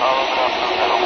Oh, God, no, no.